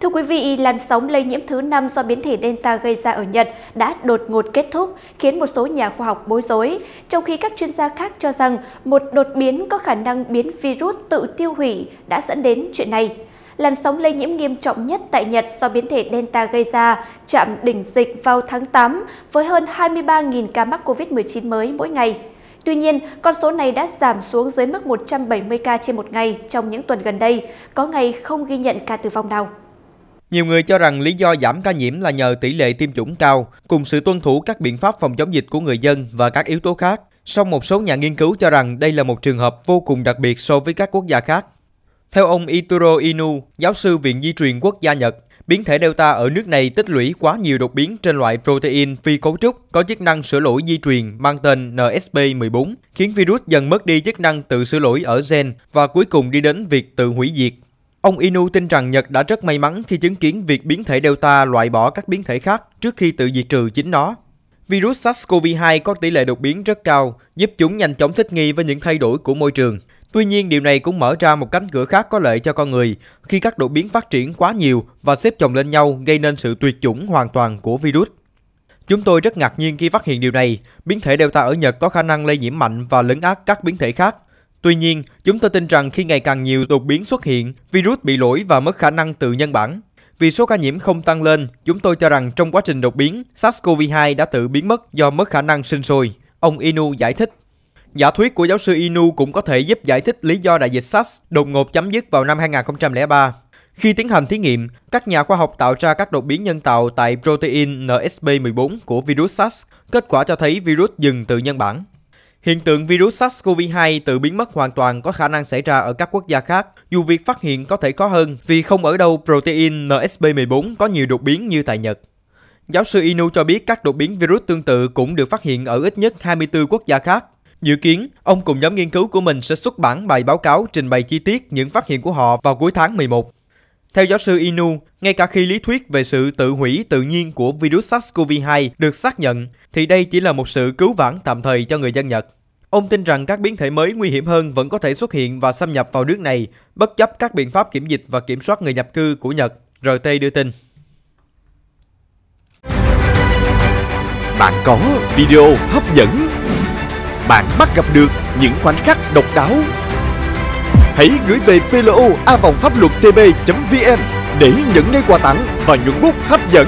Thưa quý vị, làn sóng lây nhiễm thứ năm do biến thể Delta gây ra ở Nhật đã đột ngột kết thúc, khiến một số nhà khoa học bối rối, trong khi các chuyên gia khác cho rằng một đột biến có khả năng biến virus tự tiêu hủy đã dẫn đến chuyện này. Làn sóng lây nhiễm nghiêm trọng nhất tại Nhật do biến thể Delta gây ra chạm đỉnh dịch vào tháng 8 với hơn 23.000 ca mắc COVID-19 mới mỗi ngày. Tuy nhiên, con số này đã giảm xuống dưới mức 170 ca trên một ngày trong những tuần gần đây, có ngày không ghi nhận ca tử vong nào. Nhiều người cho rằng lý do giảm ca nhiễm là nhờ tỷ lệ tiêm chủng cao, cùng sự tuân thủ các biện pháp phòng chống dịch của người dân và các yếu tố khác. Song một số nhà nghiên cứu cho rằng đây là một trường hợp vô cùng đặc biệt so với các quốc gia khác. Theo ông Ituro Inu, giáo sư Viện Di truyền Quốc gia Nhật, biến thể Delta ở nước này tích lũy quá nhiều đột biến trên loại protein phi cấu trúc có chức năng sửa lỗi di truyền mang tên NSP14, khiến virus dần mất đi chức năng tự sửa lỗi ở gen và cuối cùng đi đến việc tự hủy diệt. Ông Inu tin rằng Nhật đã rất may mắn khi chứng kiến việc biến thể Delta loại bỏ các biến thể khác trước khi tự diệt trừ chính nó. Virus SARS-CoV-2 có tỷ lệ đột biến rất cao, giúp chúng nhanh chóng thích nghi với những thay đổi của môi trường. Tuy nhiên, điều này cũng mở ra một cánh cửa khác có lợi cho con người khi các đột biến phát triển quá nhiều và xếp chồng lên nhau gây nên sự tuyệt chủng hoàn toàn của virus. Chúng tôi rất ngạc nhiên khi phát hiện điều này, biến thể Delta ở Nhật có khả năng lây nhiễm mạnh và lấn át các biến thể khác. Tuy nhiên, chúng tôi tin rằng khi ngày càng nhiều đột biến xuất hiện, virus bị lỗi và mất khả năng tự nhân bản. Vì số ca nhiễm không tăng lên, chúng tôi cho rằng trong quá trình đột biến, SARS-CoV-2 đã tự biến mất do mất khả năng sinh sôi. Ông Inu giải thích. Giả thuyết của giáo sư Inu cũng có thể giúp giải thích lý do đại dịch SARS đột ngột chấm dứt vào năm 2003. Khi tiến hành thí nghiệm, các nhà khoa học tạo ra các đột biến nhân tạo tại protein NSP14 của virus SARS. Kết quả cho thấy virus dừng tự nhân bản. Hiện tượng virus SARS-CoV-2 tự biến mất hoàn toàn có khả năng xảy ra ở các quốc gia khác, dù việc phát hiện có thể khó hơn vì không ở đâu protein NSP14 có nhiều đột biến như tại Nhật. Giáo sư Inu cho biết các đột biến virus tương tự cũng được phát hiện ở ít nhất 24 quốc gia khác. Dự kiến, ông cùng nhóm nghiên cứu của mình sẽ xuất bản bài báo cáo trình bày chi tiết những phát hiện của họ vào cuối tháng 11. Theo giáo sư Inu, ngay cả khi lý thuyết về sự tự hủy tự nhiên của virus SARS-CoV-2 được xác nhận, thì đây chỉ là một sự cứu vãn tạm thời cho người dân Nhật. Ông tin rằng các biến thể mới nguy hiểm hơn vẫn có thể xuất hiện và xâm nhập vào nước này, bất chấp các biện pháp kiểm dịch và kiểm soát người nhập cư của Nhật, RT đưa tin. Bạn có video hấp dẫn. Bạn bắt gặp được những khoảnh khắc độc đáo. Hãy gửi về plo a vòng pháp luật tb.vn để nhận ngay quà tặng và nhuận bút hấp dẫn.